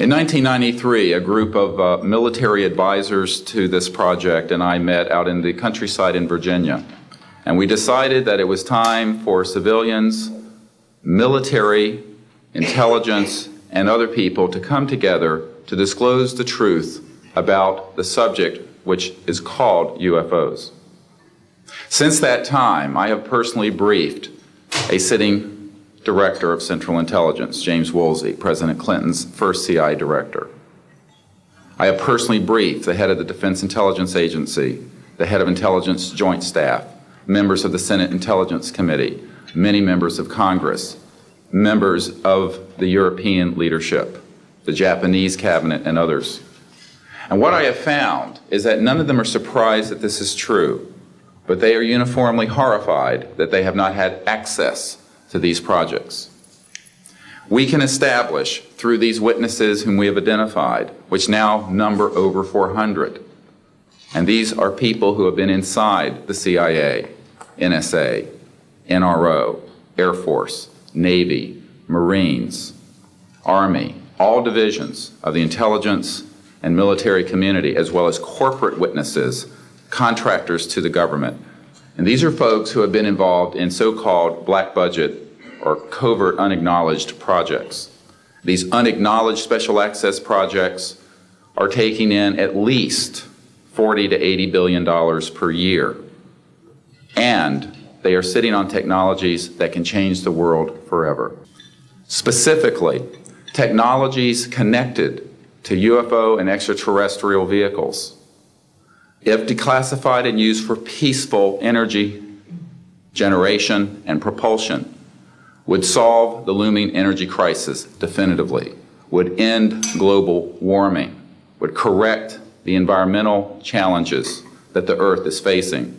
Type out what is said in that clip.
In 1993, a group of uh, military advisors to this project and I met out in the countryside in Virginia. And we decided that it was time for civilians, military, intelligence, and other people to come together to disclose the truth about the subject which is called UFOs. Since that time, I have personally briefed a sitting director of Central Intelligence, James Woolsey, President Clinton's first CIA director. I have personally briefed the head of the Defense Intelligence Agency, the head of Intelligence Joint Staff, members of the Senate Intelligence Committee, many members of Congress, members of the European leadership, the Japanese cabinet, and others. And what I have found is that none of them are surprised that this is true, but they are uniformly horrified that they have not had access to these projects. We can establish through these witnesses whom we have identified, which now number over 400, and these are people who have been inside the CIA, NSA, NRO, Air Force, Navy, Marines, Army, all divisions of the intelligence and military community, as well as corporate witnesses, contractors to the government. And these are folks who have been involved in so called black budget or covert unacknowledged projects. These unacknowledged special access projects are taking in at least 40 to 80 billion dollars per year. And they are sitting on technologies that can change the world forever. Specifically, technologies connected to UFO and extraterrestrial vehicles. If declassified and used for peaceful energy generation and propulsion, would solve the looming energy crisis definitively, would end global warming, would correct the environmental challenges that the Earth is facing,